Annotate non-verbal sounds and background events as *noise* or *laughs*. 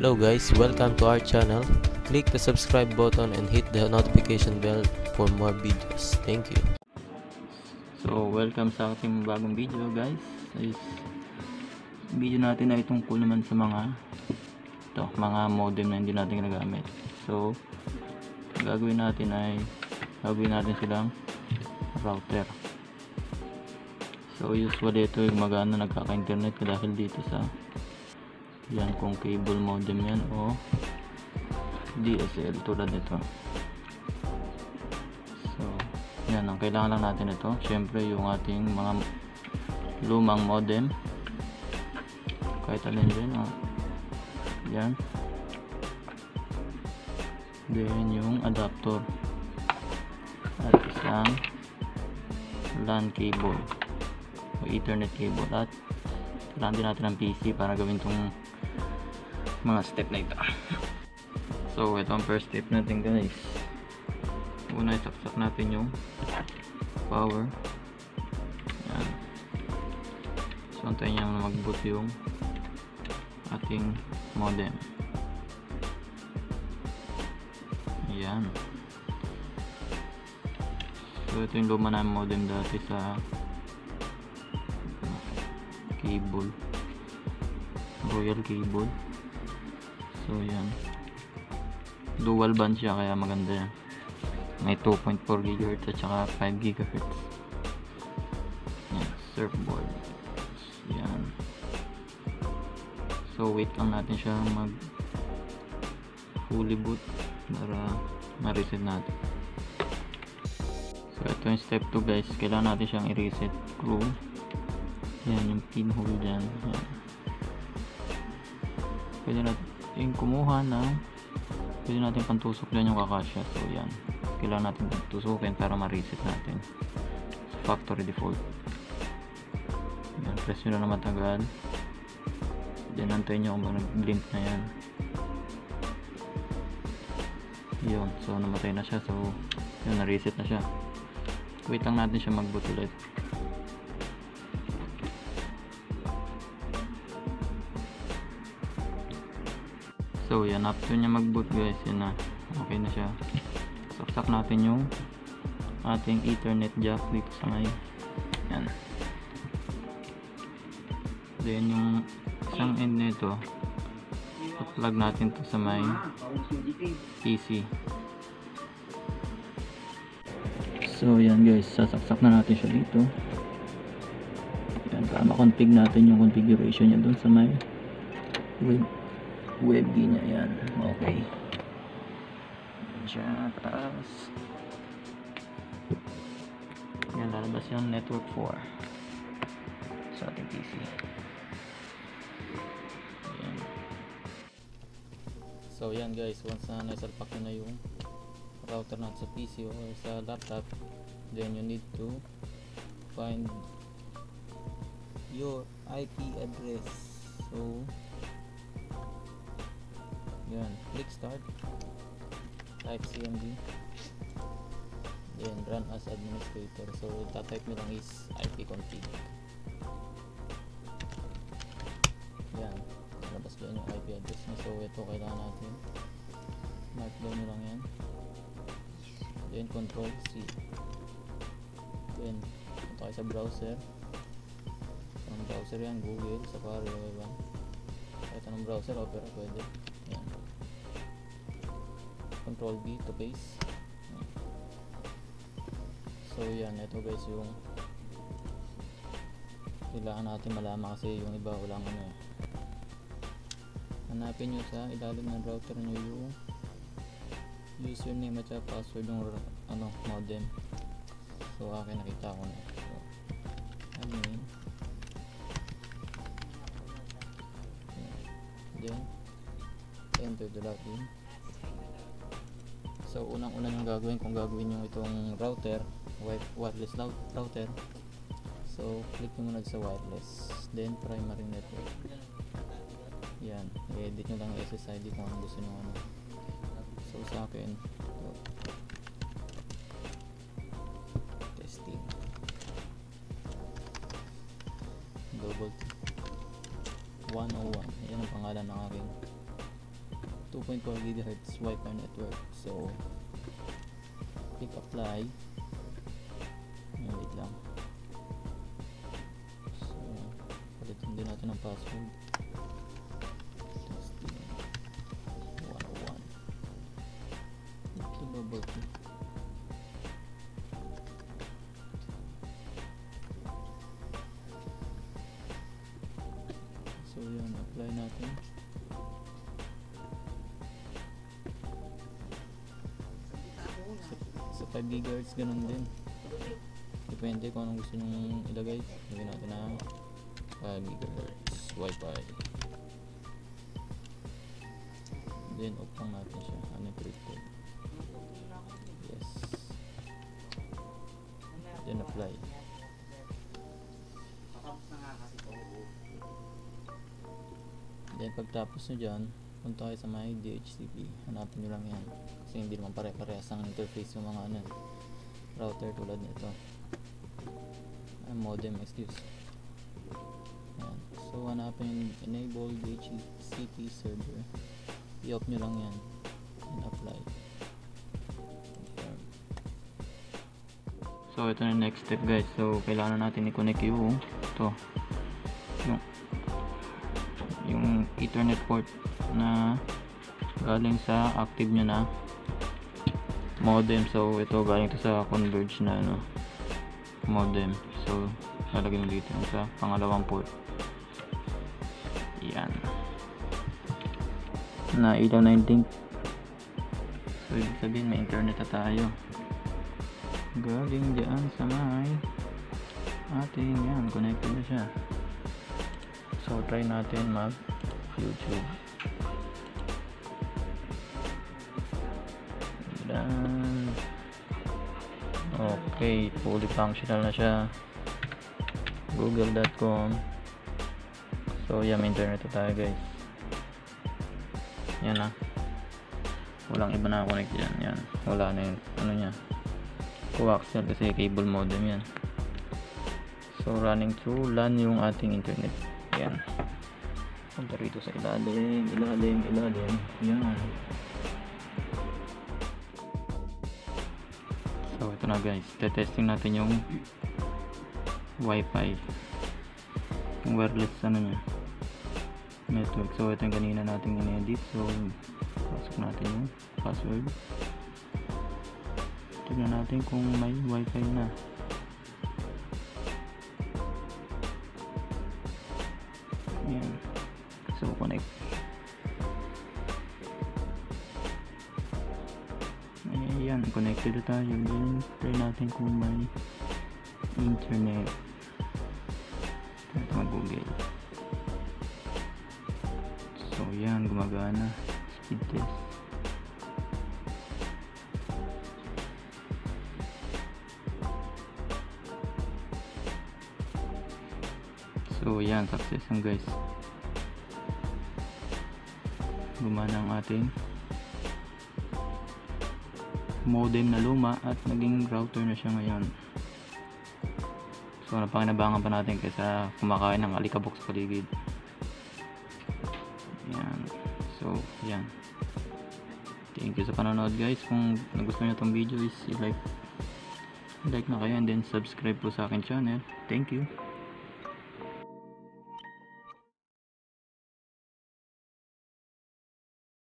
Hello guys, welcome to our channel. Click the subscribe button and hit the notification bell for more videos. Thank you. So, welcome sa ating bagong video guys. Is video natin ay tungkol naman sa mga to, mga modem na hindi natin ginagamit. So, gagawin natin ay gagawin natin silang router. So, usually ito yung magana nagkaka-internet ka dahil dito sa yan kung cable modem yan o DSL tulad nito. So, yan ang kailangan lang natin ito. Syempre yung ating mga lumang modem. Kahit alin din. Oh. Yan. Then yung adapter. At isang LAN cable o ethernet cable at kailangan din natin ng PC para gawin tong mga step na ito. *laughs* So ito ang first step natin guys. Una isaksak natin yung power. Yan so antayin niya na mag boot yung ating modem. Yan so ito yung luma na modem dati sa cable. Royal cable so yan. Dual band siya kaya maganda yan. May 2.4 GHz at saka 5 GHz yan surfboard. Yan. So wait lang natin siya mag fully boot para ma-reset natin. So ito yung step 2 guys. Kailangan natin siyang i-reset through. Yan yung pinhole dyan. Yan. pwede natin yung kumuha ng pwede natin pantusok dyan yung kakasya. So yan. Kailangan natin tusukin para ma-reset natin sa factory default. Yan press nyo na na matagal then antayin nyo kung nag-blink na yan. Yun. So namatay na siya. So yun na-reset na siya. Wait lang natin siya mag-boot ulit So yan, after niya mag-boot guys, yan na. Okay na siya. Saksak natin yung ating ethernet jack dito sa may yan. Then yung isang end nito, plug natin to sa may PC. So yan guys, sasaksak na natin siya dito. Yan, para ma-config natin yung configuration niya dun sa may web web niya yan. Okay. Siya tapos yan lalabas yung network 4 sa ating PC yan. So yan guys. Once na naisalpak na yung router natin sa PC o sa laptop then you need to find your IP address. So yan click start. Type cmd then run as administrator. So tatype nyo lang is ipconfig yan labas dyan yung IP address nyo so ito kailangan natin. Mark down nyo lang yan. Then control C. Then punta kayo sa browser. Ang browser yan google safari iba kahit anong browser opera pwede control B to paste so yan. Ito guys yung kailangan natin malaman kasi yung iba walang ano. Hanapin nyo sa ilalim ng router nyo yung username at password ng ano, modem. So akin nakita ko na. So, admin then enter the login so unang una nyo gagawin kung gagawin nyo itong router wireless router so click nyo muna sa wireless then primary network. Yan i-edit nyo lang SSID kung anong gusto nyo ano. So sa akin ito. testing. Double T 101 yan ang pangalan ng aking 2.4 GHz Wi-Fi network. So, click apply. Ayan, wait lang. So, palitin din natin ang password. Testing 101. Ito ba? So, yun. Apply natin. 5 GHz ganun din. Depende kung anong gusto nyo ilagay. Lagyan natin ng 5 GHz Wi-Fi. Then off lang natin siya. Unencrypted. Yes. Then apply. Then pagtapos nyo dyan, punta kayo sa my DHCP. Hanapin nyo lang yan. Kasi hindi naman pare-parehas ang interface ng mga ano, router tulad nito. Ay, modem, excuse. Yan. So, hanapin yung enable DHCP server. I-off nyo lang yan. And apply. So, ito na next step guys. So, kailangan natin i-connect yung ito. Yung yung ethernet port na galing sa active nyo na modem. So ito galing to sa converge na ano modem. So lalagay mo dito sa pangalawang port. Yan. Na ilaw na yung link. So ibig sabihin may internet na tayo. Galing dyan sa may ating yan connected na siya. So try natin mag youtube Yan. Okay, fully functional na siya. Google.com. So, yan, may internet tayo, guys. Yan na. Walang iba na connect dyan. Yan. Wala na yun. Ano niya. Coaxial kasi cable modem yan. So, running through LAN yung ating internet. Yan. Punta rito sa ilalim, ilalim, ilalim. Yan. So ito na guys, testing natin yung Wi-Fi. Yung wireless ano niya. Network. So ito yung kanina natin in-edit. So pasok natin yung password. Tignan natin kung may Wi-Fi na. Ayan. So connect. Ayan, connected na tayo. Then, try natin kung may internet. Ito mag-google. So, yan, gumagana. Speed test. So, yan, success ang guys. Gumana ang ating modem na luma at naging router na siya ngayon. So napanginabangan pa natin kaysa kumakain ng alikabok sa paligid. Yan. So yan. Thank you sa panonood guys. Kung nagustuhan nyo itong video is i-like like na kayo and then subscribe po sa akin channel. Thank you